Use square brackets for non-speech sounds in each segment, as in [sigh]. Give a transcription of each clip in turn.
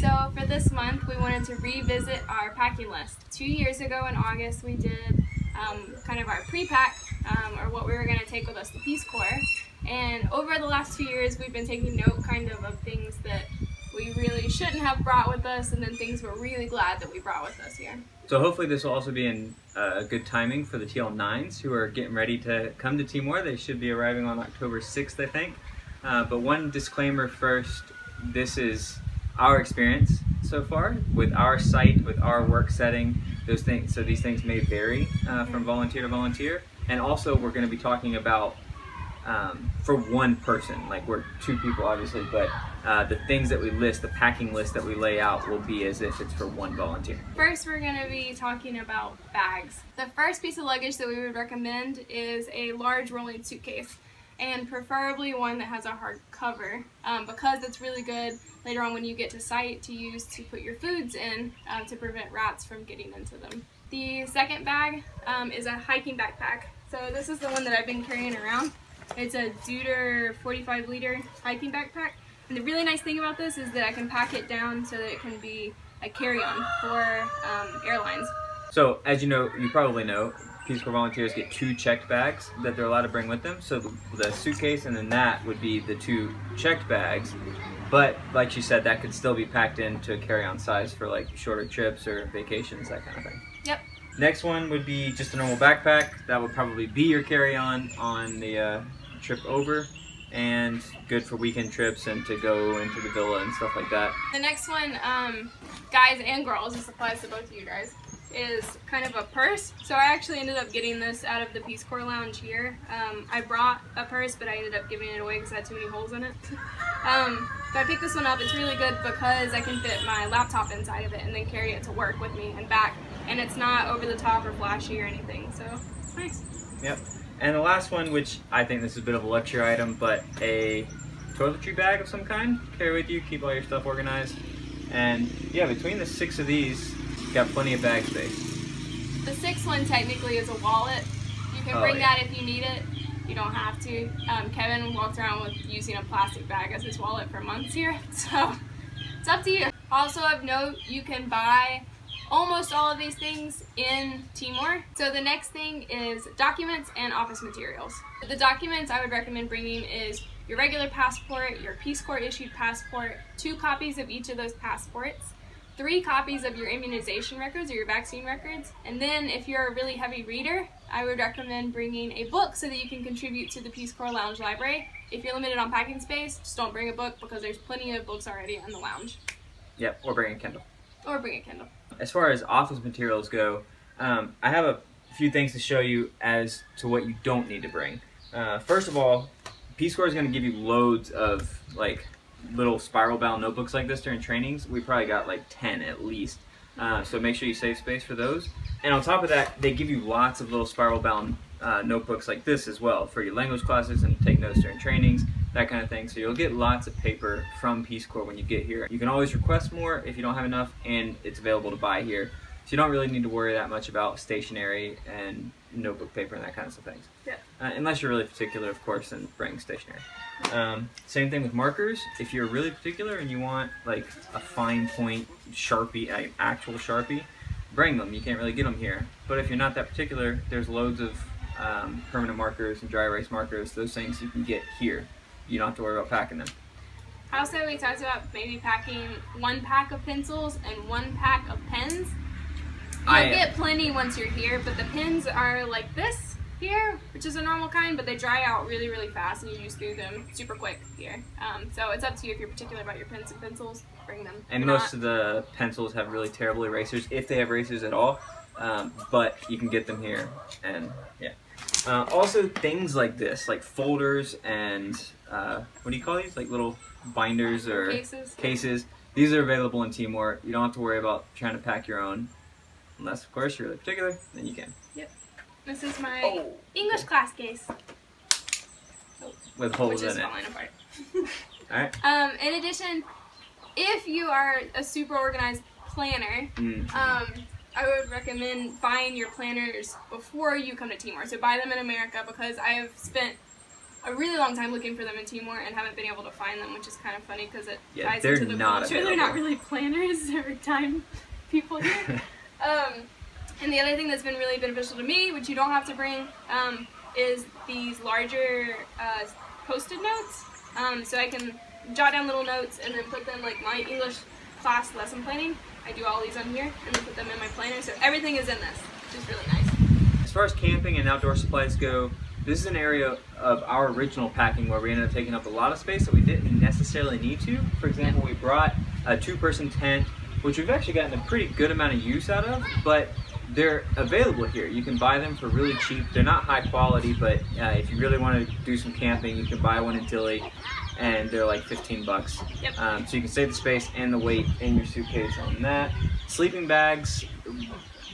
So for this month, we wanted to revisit our packing list. Two years ago in August, we did um, kind of our pre-pack, um, or what we were going to take with us to Peace Corps. And over the last two years, we've been taking note kind of of things that we really shouldn't have brought with us, and then things we're really glad that we brought with us here. So hopefully this will also be in uh, good timing for the TL9s who are getting ready to come to Timor. They should be arriving on October 6th, I think. Uh, but one disclaimer first, this is our experience so far with our site, with our work setting. Those things, so these things may vary uh, from volunteer to volunteer. And also we're going to be talking about um, for one person, like we're two people obviously, but uh, the things that we list, the packing list that we lay out will be as if it's for one volunteer. First, we're going to be talking about bags. The first piece of luggage that we would recommend is a large rolling suitcase and preferably one that has a hard cover um, because it's really good later on when you get to site to use to put your foods in uh, to prevent rats from getting into them. The second bag um, is a hiking backpack. So this is the one that I've been carrying around. It's a Deuter 45 liter hiking backpack. And the really nice thing about this is that I can pack it down so that it can be a carry-on for um, airlines. So as you know, you probably know, Peace Corps volunteers get two checked bags that they're allowed to bring with them. So the, the suitcase and then that would be the two checked bags. But like she said, that could still be packed into a carry-on size for like shorter trips or vacations, that kind of thing. Yep. Next one would be just a normal backpack. That would probably be your carry-on on the uh, trip over and good for weekend trips and to go into the villa and stuff like that. The next one, um, guys and girls, this applies to both of you guys, is kind of a purse. So I actually ended up getting this out of the Peace Corps Lounge here. Um, I brought a purse, but I ended up giving it away because it had too many holes in it. [laughs] um, but I picked this one up. It's really good because I can fit my laptop inside of it and then carry it to work with me and back. And it's not over the top or flashy or anything, so it's nice. Yep. And the last one, which I think this is a bit of a luxury item, but a toiletry bag of some kind. Carry with you, keep all your stuff organized. And yeah, between the six of these, got plenty of bag space. The sixth one technically is a wallet. You can Oh, bring yeah. that if you need it. You don't have to. Um, Kevin walked around with using a plastic bag as his wallet for months here, [laughs] so it's up to you. Also of note, you can buy almost all of these things in Timor. So the next thing is documents and office materials. The documents I would recommend bringing is your regular passport, your Peace Corps issued passport, two copies of each of those passports, three copies of your immunization records or your vaccine records, and then if you're a really heavy reader, I would recommend bringing a book so that you can contribute to the Peace Corps Lounge Library. If you're limited on packing space, just don't bring a book because there's plenty of books already in the lounge. Yep, or bring a Kindle. Or bring a Kindle. As far as office materials go, um, I have a few things to show you as to what you don't need to bring. Uh, first of all, Peace Corps is going to give you loads of like little spiral bound notebooks like this during trainings. We probably got like 10 at least. Uh, so make sure you save space for those. And on top of that, they give you lots of little spiral bound uh, notebooks like this as well for your language classes and take notes during trainings, that kind of thing. So you'll get lots of paper from Peace Corps when you get here. You can always request more if you don't have enough, and it's available to buy here. So you don't really need to worry that much about stationery and notebook paper and that kind of things. Yeah. Uh, unless you're really particular, of course, then bring stationery. Um, same thing with markers. If you're really particular and you want like a fine point Sharpie, like actual Sharpie, bring them. You can't really get them here. But if you're not that particular, there's loads of um, permanent markers and dry erase markers. Those things you can get here. You don't have to worry about packing them. Also, we talked about maybe packing one pack of pencils and one pack of pens. You'll I- get plenty once you're here, but the pens are like this here, which is a normal kind, but they dry out really, really fast and you use through them super quick here. Um, so it's up to you if you're particular about your pens and pencils, bring them. And If most of the pencils have really terrible erasers, if they have erasers at all. Um, but you can get them here, and yeah. Uh, also, things like this, like folders and uh, what do you call these? Like little binders or cases. cases. These are available in Timor. You don't have to worry about trying to pack your own, unless of course you're really particular. Then you can Yep. This is my Oh. English class case, with holes which is in it. falling apart. [laughs] All right. Um, in addition, if you are a super organized planner, Mm. um, I would recommend buying your planners before you come to Timor. So buy them in America because I have spent a really long time looking for them in Timor and haven't been able to find them, which is kind of funny because it Yeah, ties they're into the not culture. They're not really planners [laughs] or time people here. [laughs] um, and the other thing that's been really beneficial to me, which you don't have to bring, um, is these larger uh, post-it notes. Um, so I can jot down little notes and then put them like my English class lesson planning. I do all these on here and then put them in my planner. So everything is in this, which is really nice. As far as camping and outdoor supplies go, this is an area of our original packing where we ended up taking up a lot of space that we didn't necessarily need to. For example, we brought a two-person tent, which we've actually gotten a pretty good amount of use out of, but they're available here. You can buy them for really cheap. They're not high quality, but uh, if you really want to do some camping, you can buy one in Dili, and they're like 15 bucks. Yep. Um, so you can save the space and the weight in your suitcase on that. Sleeping bags,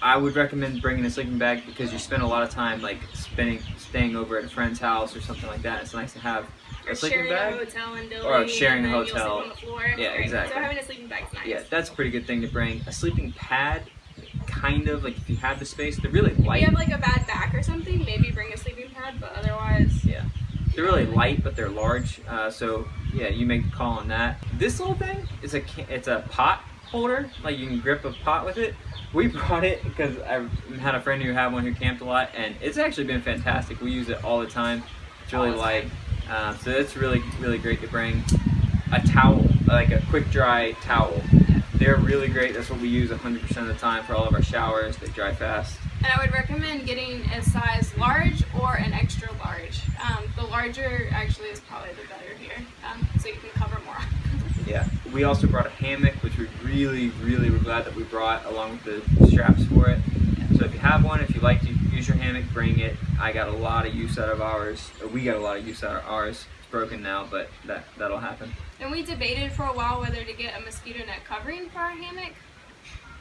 I would recommend bringing a sleeping bag because you spend a lot of time like spending, staying over at a friend's house or something like that. It's nice to have a Or sleeping sharing bag. a hotel in Dili, Or sharing and a hotel. sleep on the floor. Yeah, Right. exactly. So having a sleeping bag's nice. Yeah, that's a pretty good thing to bring. A sleeping pad, kind of like if you have the space, they're really light. If you have like a bad back or something, maybe bring a sleeping pad, but otherwise, Yeah. They're really light, but they're large. Uh, so yeah, you make the call on that. This little thing is a it's a pot holder. Like you can grip a pot with it. We [laughs] brought it because I had a friend who had one who camped a lot, and it's actually been fantastic. We use it all the time. It's really light. the uh, so it's really really great to bring. A towel, like a quick dry towel. They're really great. That's what we use 100% of the time for all of our showers. They dry fast. and I would recommend getting a size large or an extra large. Um, the larger actually is probably the better here, um, so you can cover more. [laughs] Yeah. We also brought a hammock, which we really, really were glad that we brought along with the straps for it. So if you have one, if you like to use your hammock, bring it. I got a lot of use out of ours. Uh, we got a lot of use out of ours. It's broken now, but that that'll happen. And we debated for a while whether to get a mosquito net covering for our hammock.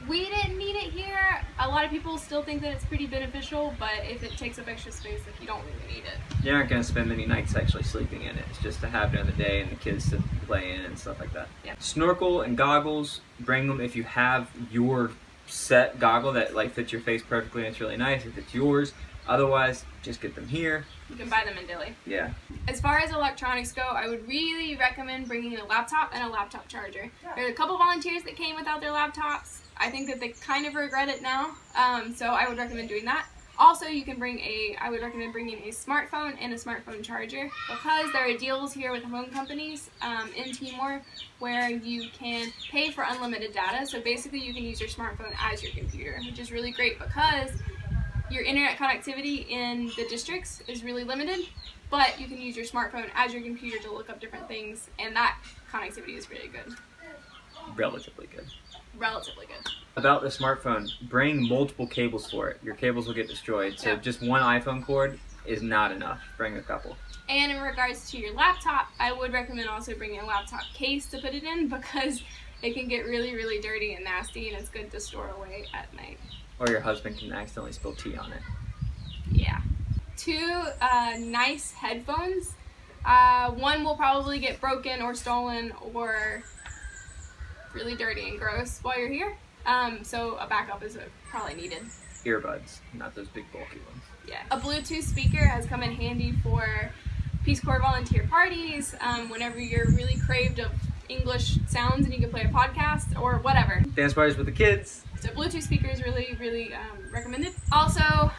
We didn't need it here. A lot of people still think that it's pretty beneficial, but if it takes up extra space, like you don't really need it. You aren't gonna spend many nights actually sleeping in it. It's just to have during the day and the kids to play in and stuff like that. Yep. Snorkel and goggles, bring them if you have your set goggle that like fits your face perfectly and it's really nice if it's yours. Otherwise, just get them here. You can buy them in Dili. Yeah. As far as electronics go, I would really recommend bringing a laptop and a laptop charger. There are a couple volunteers that came without their laptops. I think that they kind of regret it now, um, so I would recommend doing that. Also, you can bring a, I would recommend bringing a smartphone and a smartphone charger because there are deals here with phone companies um, in Timor where you can pay for unlimited data. So basically, you can use your smartphone as your computer, which is really great because your internet connectivity in the districts is really limited, but you can use your smartphone as your computer to look up different things, and that connectivity is really good. Relatively good. Relatively good. About the smartphone, bring multiple cables for it. Your cables will get destroyed. So Yeah. just one iPhone cord is not enough. Bring a couple. And in regards to your laptop, I would recommend also bringing a laptop case to put it in because it can get really, really dirty and nasty, and it's good to store away at night. Or your husband can accidentally spill tea on it. Yeah. Two uh, nice headphones. Uh, one will probably get broken or stolen or really dirty and gross while you're here. Um, so a backup is probably needed. Earbuds, not those big bulky ones. Yeah. A Bluetooth speaker has come in handy for Peace Corps volunteer parties, um, whenever you're really craved of English sounds and you can play a podcast or whatever. Dance parties with the kids. So Bluetooth speaker is really, really um, recommended. Also,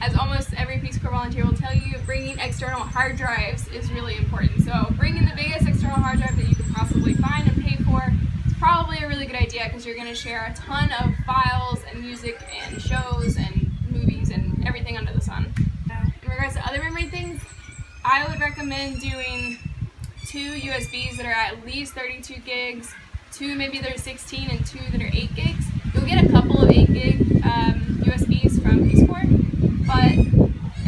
as almost every Peace Corps volunteer will tell you, bringing external hard drives is really important. So bringing the biggest external hard drive that you could possibly find and pay for probably a really good idea because you're going to share a ton of files and music and shows and movies and everything under the sun. In regards to other memory things, I would recommend doing two USBs that are at least 32 gigs, two maybe that are 16, and two that are 8 gigs. You'll get a couple of 8 gig um, USBs from Peace Corps, but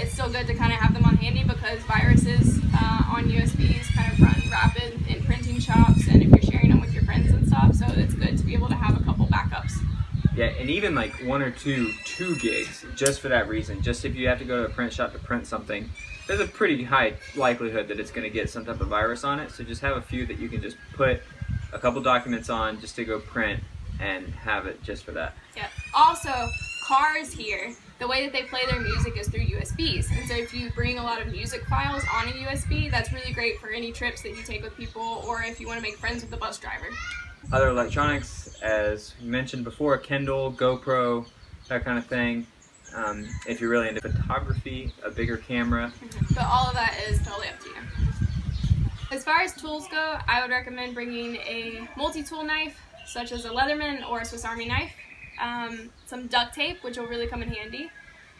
it's still good to kind of have them on handy because viruses uh, on USBs kind of run rapid in printing shops, and if you're sharing them with your friends and stuff, so it's good to be able to have a couple backups. Yeah, and even like one or two two gigs, just for that reason. Just if you have to go to a print shop to print something, there's a pretty high likelihood that it's going to get some type of virus on it. So just have a few that you can just put a couple documents on just to go print and have it just for that. Yeah. Also, cars here, the way that they play their music is through USBs. And so if you bring a lot of music files on a USB, that's really great for any trips that you take with people or if you want to make friends with the bus driver. Other electronics, as mentioned before, Kindle, GoPro, that kind of thing. Um, if you're really into photography, a bigger camera. But all of that is totally up to you. As far as tools go, I would recommend bringing a multi-tool knife, such as a Leatherman or a Swiss Army knife, um, some duct tape, which will really come in handy,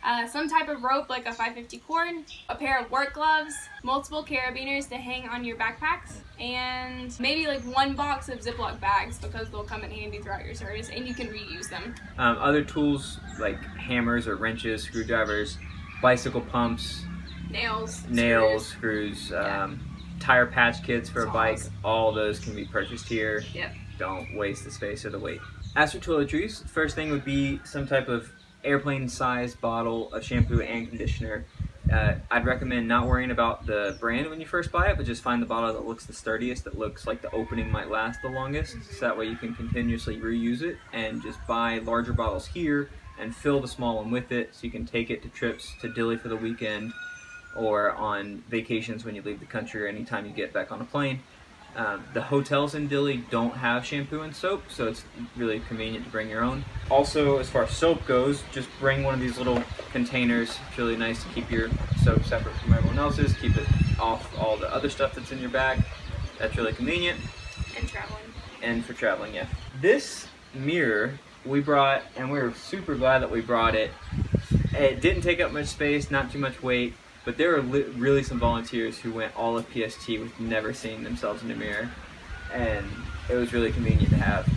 uh, some type of rope like a 550 cord, a pair of work gloves, multiple carabiners to hang on your backpacks, and maybe like one box of Ziploc bags because they'll come in handy throughout your service and you can reuse them. Um, other tools like hammers or wrenches, screwdrivers, bicycle pumps, Nails, nails, screws. screws, um, tire patch kits for a bike, all those can be purchased here. Yep. Don't waste the space or the weight. As for toiletries, first thing would be some type of airplane sized bottle of shampoo and conditioner. Uh, I'd recommend not worrying about the brand when you first buy it, but just find the bottle that looks the sturdiest, that looks like the opening might last the longest, so that way you can continuously reuse it and just buy larger bottles here and fill the small one with it so you can take it to trips to Dili for the weekend or on vacations when you leave the country or anytime you get back on a plane. Um, the hotels in Dili don't have shampoo and soap, so it's really convenient to bring your own. Also, as far as soap goes, just bring one of these little containers. It's really nice to keep your soap separate from everyone else's, keep it off all the other stuff that's in your bag. That's really convenient and traveling. and for traveling, yeah. This mirror we brought, and we were super glad that we brought it. It didn't take up much space, not too much weight, but there were li- really some volunteers who went all of PST with never seeing themselves in a mirror, and it was really convenient to have.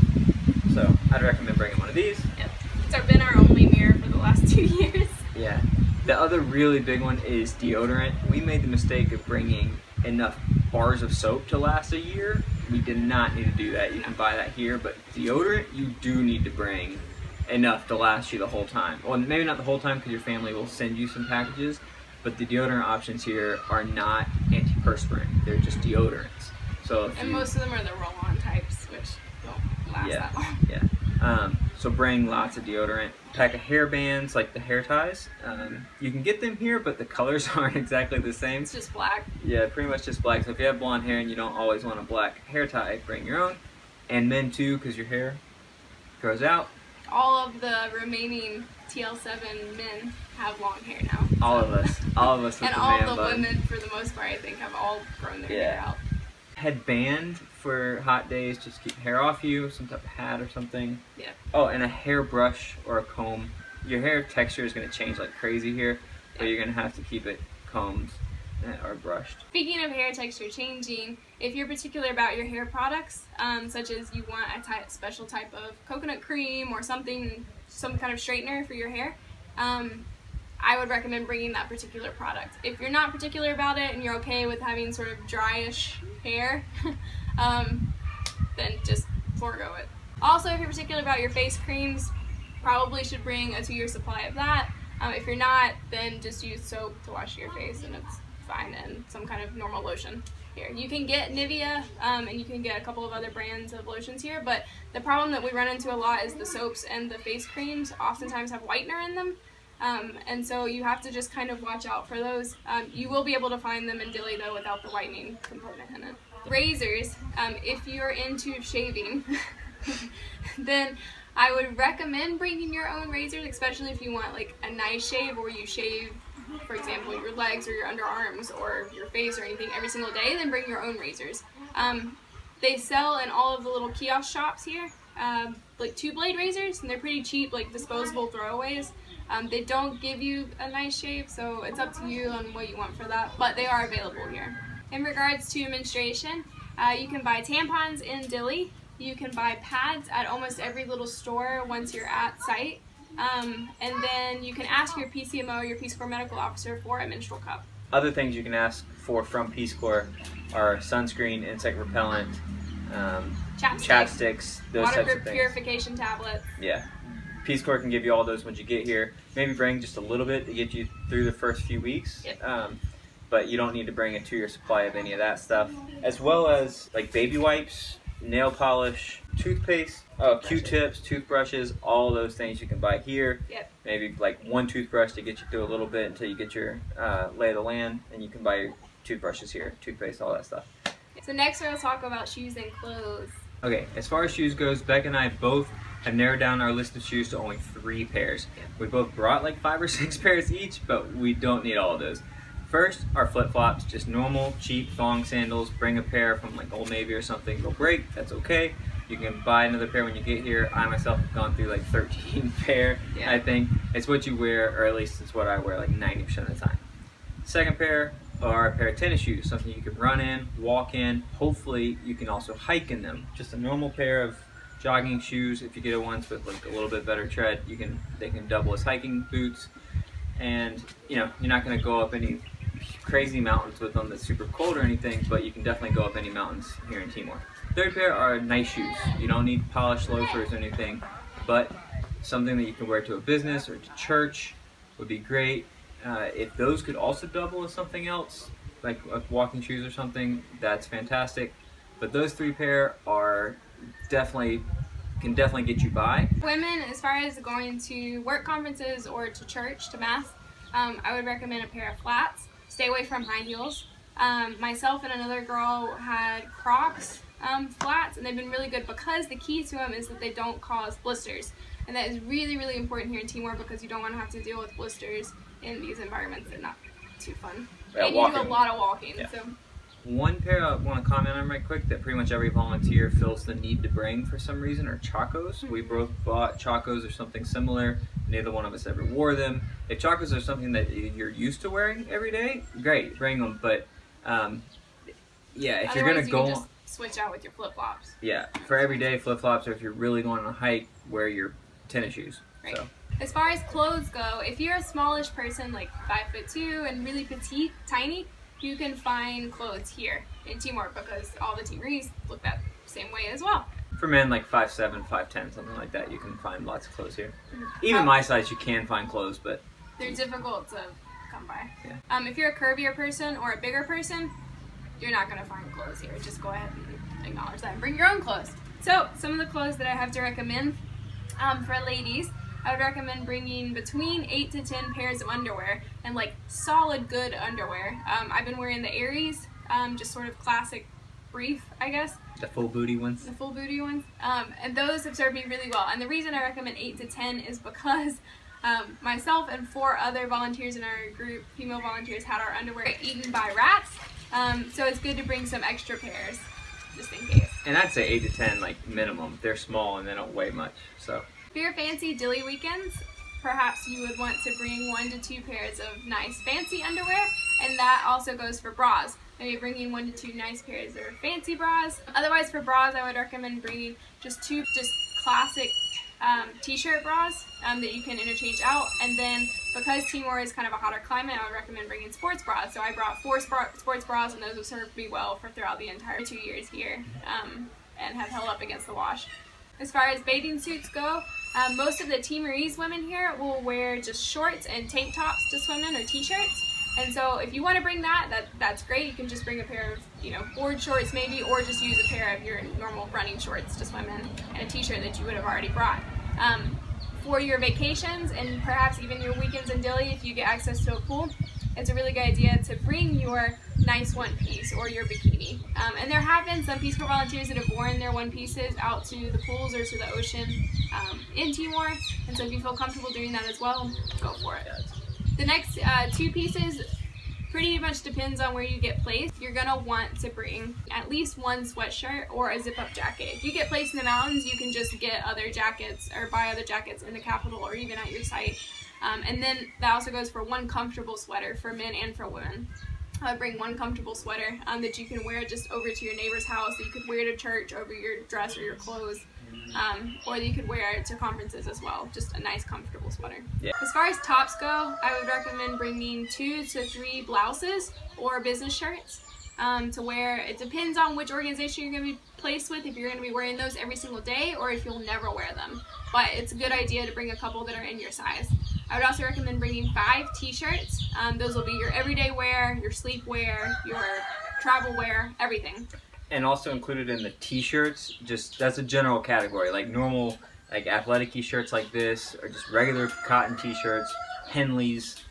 So I'd recommend bringing one of these. Yep. It's been our only mirror for the last [laughs] two years. Yeah. The other really big one is deodorant. We made the mistake of bringing enough bars of soap to last a year. We did not need to do that. You can buy that here, but deodorant you do need to bring enough to last you the whole time. Well, maybe not the whole time because your family will send you some packages, but the deodorant options here are not antiperspirant. They're just deodorants. So And you, most of them are the roll-on types, which don't last Yeah. that long. [laughs] yeah. Um, so bring lots of deodorant. Pack of hair bands like the hair ties. Um, you can get them here, but the colors [laughs] aren't exactly the same. It's just black. Yeah, pretty much just black. So if you have blonde hair and you don't always want a black hair tie, bring your own. And men too, because your hair grows out. All of the remaining TL7 men have long hair now. All of us, all of us [laughs] And all the bun. women, for the most part, I think, have all grown their Yeah. hair out. Headband for hot days, just keep hair off you. Some type of hat or something. Yeah. Oh, and a hairbrush or a comb. Your hair texture is gonna change like crazy here, but Yeah. you're gonna have to keep it combed eh, or brushed. Speaking of hair texture changing, if you're particular about your hair products, um, such as you want a type, special type of coconut cream or something, some kind of straightener for your hair, um, I would recommend bringing that particular product. If you're not particular about it and you're okay with having sort of dryish hair, [laughs] um, then just forego it. Also, if you're particular about your face creams, probably should bring a two-year supply of that. Um, if you're not, then just use soap to wash your face and it's fine, and some kind of normal lotion here. You can get Nivea um, and you can get a couple of other brands of lotions here, but the problem that we run into a lot is the soaps and the face creams oftentimes have whitener in them. Um, and so you have to just kind of watch out for those. Um, you will be able to find them in Dili though without the whitening component in it. Razors, um, if you're into shaving, [laughs] then I would recommend bringing your own razors, especially if you want like a nice shave or you shave, for example, your legs or your underarms or your face or anything every single day. Then bring your own razors. Um, they sell in all of the little kiosk shops here, um, like two blade razors, and they're pretty cheap, like disposable throwaways. Um, they don't give you a nice shave, so it's up to you on what you want for that, but they are available here. In regards to menstruation, uh, you can buy tampons in Dili. You can buy pads at almost every little store once you're at site. Um, and then you can ask your PCMO, your Peace Corps medical officer, for a menstrual cup. Other things you can ask for from Peace Corps are sunscreen, insect repellent, um, Chapstick, chapsticks, those water types of things. purification tablets. Yeah. Peace Corps can give you all those once you get here. Maybe bring just a little bit to get you through the first few weeks. Yep. Um, but you don't need to bring a two-year supply of any of that stuff. As well as like baby wipes, nail polish, toothpaste, uh, Q-tips, toothbrushes, all those things you can buy here. Yep. Maybe like one toothbrush to get you through a little bit until you get your uh, lay of the land, and you can buy your toothbrushes here, toothpaste, all that stuff. So next we're gonna talk about shoes and clothes. Okay, as far as shoes goes, Beck and I both have narrowed down our list of shoes to only three pairs. We both brought like five or six [laughs] pairs each, but we don't need all of those. First, our flip flops, just normal, cheap thong sandals. Bring a pair from like Old Navy or something, they'll break, that's okay. You can buy another pair when you get here. I myself have gone through like [laughs] 13 pair, Yeah. I think. It's what you wear, or at least it's what I wear like 90% of the time. Second pair are a pair of tennis shoes, something you can run in, walk in. Hopefully, you can also hike in them. Just a normal pair of jogging shoes. If you get once with like a little bit better tread, you can they can double as hiking boots. And you know, you're not going to go up any crazy mountains with them that's super cold or anything, but you can definitely go up any mountains here in Timor. Third pair are nice shoes. You don't need polished loafers or anything, but something that you can wear to a business or to church would be great. Uh, if those could also double as something else, like, like walking shoes or something, that's fantastic. But those three pair are definitely can definitely get you by. Women, as far as going to work conferences or to church, to mass, um, I would recommend a pair of flats. Stay away from high heels. Um, myself and another girl had Crocs um, flats, and they've been really good because the key to them is that they don't cause blisters. And that is really, really important here in Timor because you don't want to have to deal with blisters in these environments. They're not too fun. Yeah, and you do a lot of walking. Yeah. So One pair I want to comment on right quick that pretty much every volunteer feels the need to bring for some reason are chacos. We both bought chacos or something similar. Neither one of us ever wore them. If chacos are something that you're used to wearing every day, great, bring them. But um, yeah, if you're gonna you go, can just switch out with your flip flops. yeah, for everyday flip flops, or if you're really going on a hike, wear your tennis shoes. Right. So As far as clothes go, if you're a smallish person, like five foot two and really petite, tiny, you can find clothes here in Timor because all the Timorese look that same way as well. for men like five seven, five ten, something like that, you can find lots of clothes here. Even Uh, my size, you can find clothes, but They're difficult to come by. Yeah. Um, if you're a curvier person or a bigger person, you're not gonna find clothes here. Just go ahead and acknowledge that and bring your own clothes. So some of the clothes that I have to recommend um, for ladies, I would recommend bringing between eight to ten pairs of underwear and like solid good underwear. Um, I've been wearing the Aries, um, just sort of classic brief, I guess the full booty ones. the full booty ones. Um, and those have served me really well. And the reason I recommend 8 to 10 is because um, myself and four other volunteers in our group, female volunteers, had our underwear eaten by rats. Um, so it's good to bring some extra pairs just in case. And I'd say eight to ten, like minimum. They're small and they don't weigh much. So For your fancy Dili weekends, perhaps you would want to bring one to two pairs of nice fancy underwear, and that also goes for bras. Maybe bringing one to two nice pairs of fancy bras. Otherwise, for bras, I would recommend bringing just two just classic um, t-shirt bras um, that you can interchange out. And then because Timor is kind of a hotter climate, I would recommend bringing sports bras. So I brought four sport, sports bras, and those have served me well for throughout the entire two years here, um, and have held up against the wash. As far as bathing suits go, um, most of the Timorese women here will wear just shorts and tank tops to swim in or t-shirts. And so if you want to bring that, that that's great. You can just bring a pair of, you know, board shorts maybe, or just use a pair of your normal running shorts to swim in and a t-shirt that you would have already brought. Um, for your vacations and perhaps even your weekends in Dili, if you get access to a pool, it's a really good idea to bring your nice one piece or your bikini. Um, and there have been some Peace Corps volunteers that have worn their one pieces out to the pools or to the ocean um, in Timor. And so if you feel comfortable doing that as well, go for it. The next uh, two pieces pretty much depends on where you get placed. You're gonna want to bring at least one sweatshirt or a zip up jacket. If you get placed in the mountains, you can just get other jackets or buy other jackets in the capital or even at your site. Um, and then that also goes for one comfortable sweater for men and for women. I would bring one comfortable sweater um, that you can wear just over to your neighbor's house that you could wear to church over your dress or your clothes. Um, or that you could wear to conferences as well. Just a nice, comfortable sweater. Yeah. As far as tops go, I would recommend bringing two to three blouses or business shirts um, to wear. It depends on which organization you're going to be placed with, if you're going to be wearing those every single day or if you'll never wear them. But it's a good idea to bring a couple that are in your size. I would also recommend bringing five t-shirts. Um, those will be your everyday wear, your sleep wear, your travel wear, everything. and also included in the t-shirts. Just that's a general category, like normal like athletic t-shirts like this, or just regular cotton t-shirts, Henleys,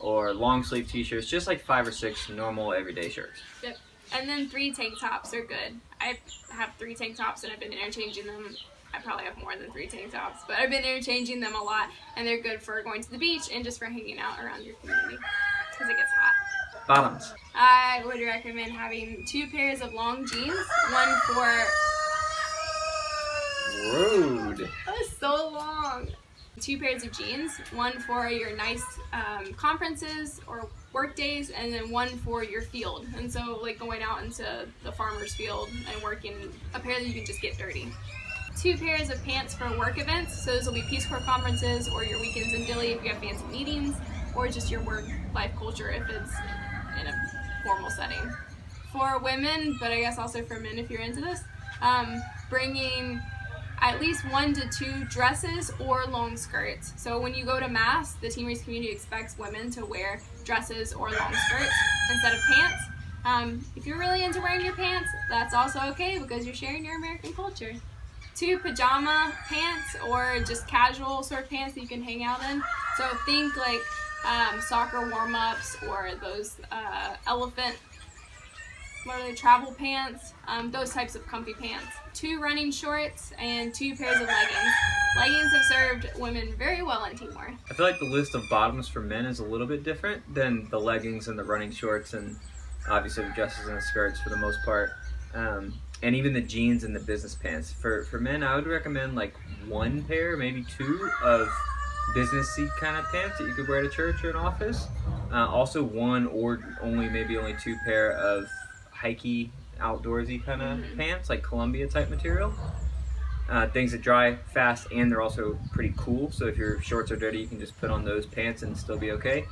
or long sleeve t-shirts. Just like five or six normal everyday shirts. Yep. And then three tank tops are good. I have three tank tops and I've been interchanging them. I probably have more than three tank tops, but I've been interchanging them a lot, and they're good for going to the beach and just for hanging out around your community because it gets hot. Bottoms. I would recommend having two pairs of long jeans, one for Rude. that was so long. Two pairs of jeans, one for your nice um, conferences or work days, and then one for your field. And so, like going out into the farmer's field and working, a pair that you can just get dirty. Two pairs of pants for work events. So those will be Peace Corps conferences or your weekends in Dili if you have fancy meetings, or just your work life culture if it's in a formal setting. For women, but I guess also for men if you're into this, um, bringing at least one to two dresses or long skirts. So when you go to mass, the Timorese community expects women to wear dresses or long skirts instead of pants. Um, if you're really into wearing your pants, that's also okay because you're sharing your American culture. Two pajama pants or just casual sort of pants that you can hang out in. So think like um, soccer warm-ups or those uh, elephant what are they, travel pants, um, those types of comfy pants. Two running shorts and two pairs of leggings. Leggings have served women very well in Timor. I feel like the list of bottoms for men is a little bit different than the leggings and the running shorts and obviously the dresses and the skirts for the most part. Um, and even the jeans and the business pants. For for men, I would recommend like one pair, maybe two of businessy kind of pants that you could wear to church or an office. Uh, also, one or only maybe only two pair of hikey, outdoorsy kind of Mhm. pants, like Columbia type material. Uh, things that dry fast and they're also pretty cool. So if your shorts are dirty, you can just put on those pants and still be okay.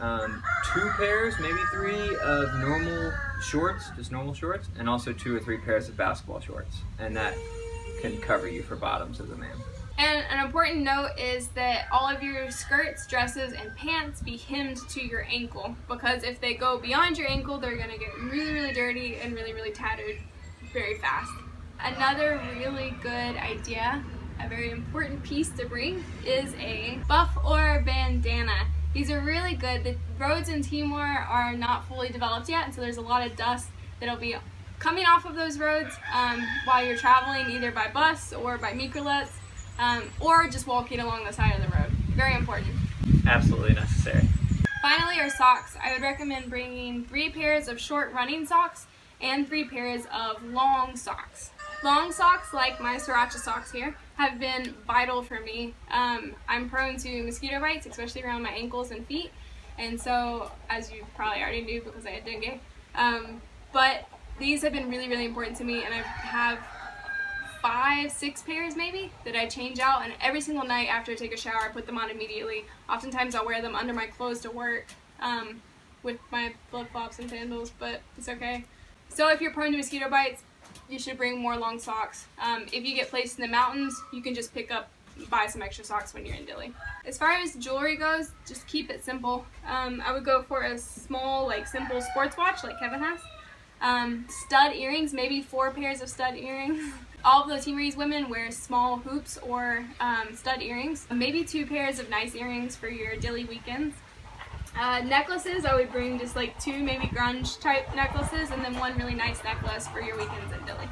Um, two pairs, maybe three of normal shorts, just normal shorts, and also two or three pairs of basketball shorts, and that can cover you for bottoms as a man. And an important note is that all of your skirts, dresses, and pants be hemmed to your ankle because if they go beyond your ankle, they're gonna get really, really dirty and really, really tattered very fast. Another really good idea, a very important piece to bring, is a buff or bandana. These are really good. The roads in Timor are not fully developed yet, and so there's a lot of dust that'll be coming off of those roads um, while you're traveling, either by bus or by microlets um, or just walking along the side of the road. Very important. Absolutely necessary. Finally, our socks. I would recommend bringing three pairs of short running socks and three pairs of long socks. Long socks, like my sriracha socks here, have been vital for me. Um, I'm prone to mosquito bites, especially around my ankles and feet, and so, as you probably already knew because I had dengue, um, but these have been really, really important to me, and I have five, six pairs maybe that I change out, and every single night after I take a shower, I put them on immediately. Oftentimes, I'll wear them under my clothes to work um, with my flip flops and sandals, but it's okay. So, if you're prone to mosquito bites, you should bring more long socks. Um, if you get placed in the mountains, you can just pick up, buy some extra socks when you're in Dili. As far as jewelry goes, just keep it simple. Um, I would go for a small, like simple sports watch, like Kevin has. Um, stud earrings, maybe four pairs of stud earrings. [laughs] All of the Timorese women wear small hoops or um, stud earrings. Maybe two pairs of nice earrings for your Dili weekends. Uh, necklaces, I would bring just like two maybe grunge type necklaces and then one really nice necklace for your weekends in Dili.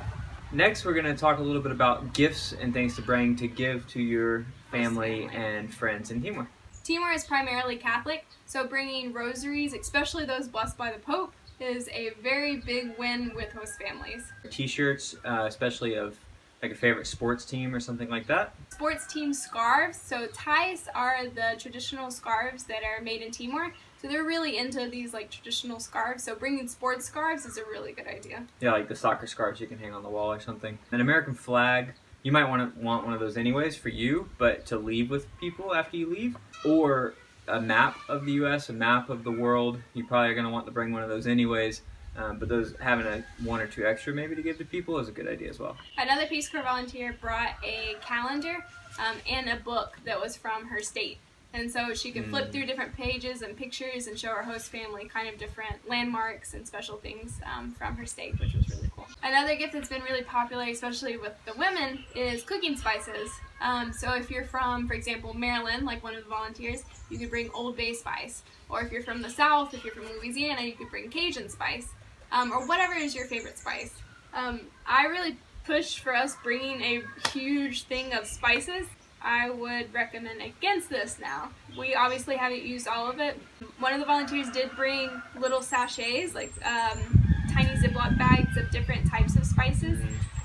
Next, we're going to talk a little bit about gifts and things to bring to give to your family family. and friends in Timor. Timor is primarily Catholic, so bringing rosaries, especially those blessed by the Pope, is a very big win with host families. T-shirts, uh, especially of like a favorite sports team or something like that. Sports team scarves. So tais are the traditional scarves that are made in Timor. So they're really into these like traditional scarves. So bringing sports scarves is a really good idea. Yeah, like the soccer scarves you can hang on the wall or something. An American flag. You might want to want one of those anyways for you, but to leave with people after you leave, or a map of the U.S., a map of the world. You probably are going to want to bring one of those anyways. Um, but those having a one or two extra maybe to give to people is a good idea as well. Another Peace Corps volunteer brought a calendar um, and a book that was from her state. And so she could flip Mm. through different pages and pictures and show her host family kind of different landmarks and special things um, from her state, which was really cool. Another gift that's been really popular, especially with the women, is cooking spices. Um, so if you're from, for example, Maryland, like one of the volunteers, you could bring Old Bay spice. Or if you're from the South, if you're from Louisiana, you could bring Cajun spice. Um, or whatever is your favorite spice. Um, I really push for us bringing a huge thing of spices. I would recommend against this now. We obviously haven't used all of it. One of the volunteers did bring little sachets, like um, tiny Ziploc bags of different types of spices.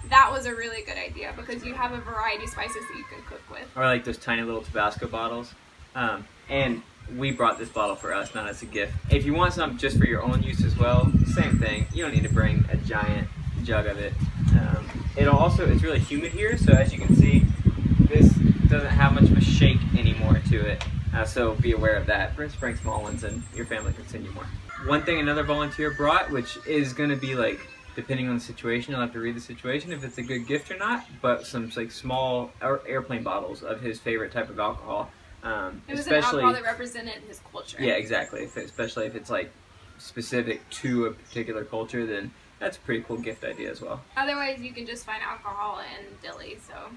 That was a really good idea because you have a variety of spices that you can cook with. Or like those tiny little Tabasco bottles. Um, and we brought this bottle for us, not as a gift. If you want some just for your own use as well, same thing. You don't need to bring a giant jug of it. Um, it'll also, it's really humid here, so as you can see, this doesn't have much of a shake anymore to it. Uh, so be aware of that. Bring, bring small ones and your family can send you more. One thing another volunteer brought, which is going to be like, depending on the situation, you'll have to read the situation if it's a good gift or not, but some like small airplane bottles of his favorite type of alcohol. Um, it was especially, an alcohol that represented his culture. Yeah, exactly. If, especially if it's like specific to a particular culture, then that's a pretty cool gift idea as well. Otherwise, you can just find alcohol in Dili, so.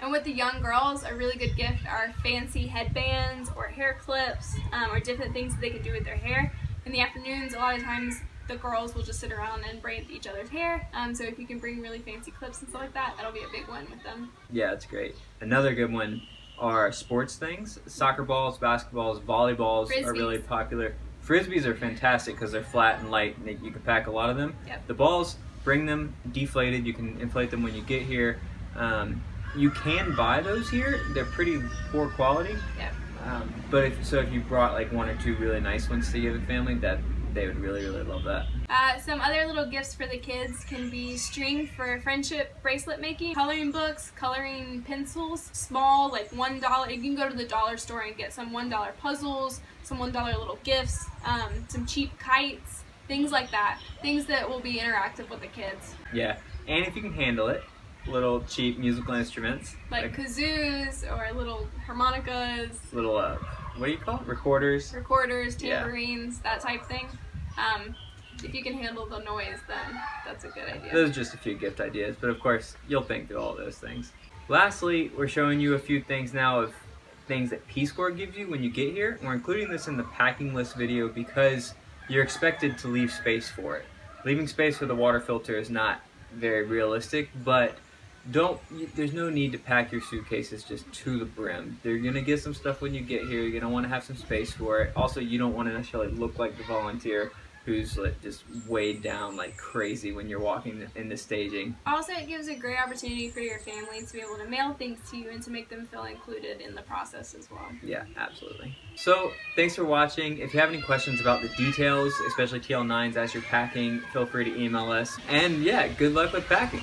And with the young girls, a really good gift are fancy headbands or hair clips um, or different things that they can do with their hair. In the afternoons, a lot of times the girls will just sit around and braid each other's hair. Um, so if you can bring really fancy clips and stuff like that, that'll be a big one with them. Yeah, it's great. Another good one are sports things. Soccer balls, basketballs, volleyballs Frisbees. are really popular. Frisbees are fantastic because they're flat and light and you can pack a lot of them. Yep. The balls, bring them deflated. You can inflate them when you get here. Um, you can buy those here. They're pretty poor quality. Yep. Um, but if so, if you brought like one or two really nice ones to give the family, that they would really, really love that. Uh, some other little gifts for the kids can be string for friendship bracelet making, coloring books, coloring pencils, small like one dollar. You can go to the dollar store and get some one dollar puzzles, some one dollar little gifts, um, some cheap kites, things like that. Things that will be interactive with the kids. Yeah, and if you can handle it, little cheap musical instruments like, like kazoos or little harmonicas. Little uh, what do you call it? Recorders. Recorders, tambourines, yeah. that type thing. Um, if you can handle the noise, then that's a good idea. Those are just a few gift ideas, but of course, you'll think through all those things. Lastly, we're showing you a few things now of things that Peace Corps gives you when you get here. We're including this in the packing list video because you're expected to leave space for it. Leaving space for the water filter is not very realistic, but don't there's no need to pack your suitcases just to the brim they're gonna get some stuff when you get here you're gonna want to have some space for it also you don't want to necessarily look like the volunteer who's like just weighed down like crazy when you're walking in the staging. Also, it gives a great opportunity for your family to be able to mail things to you and to make them feel included in the process as well. Yeah, absolutely. So, thanks for watching. If you have any questions about the details, especially TL9s as you're packing, feel free to email us. And yeah, good luck with packing.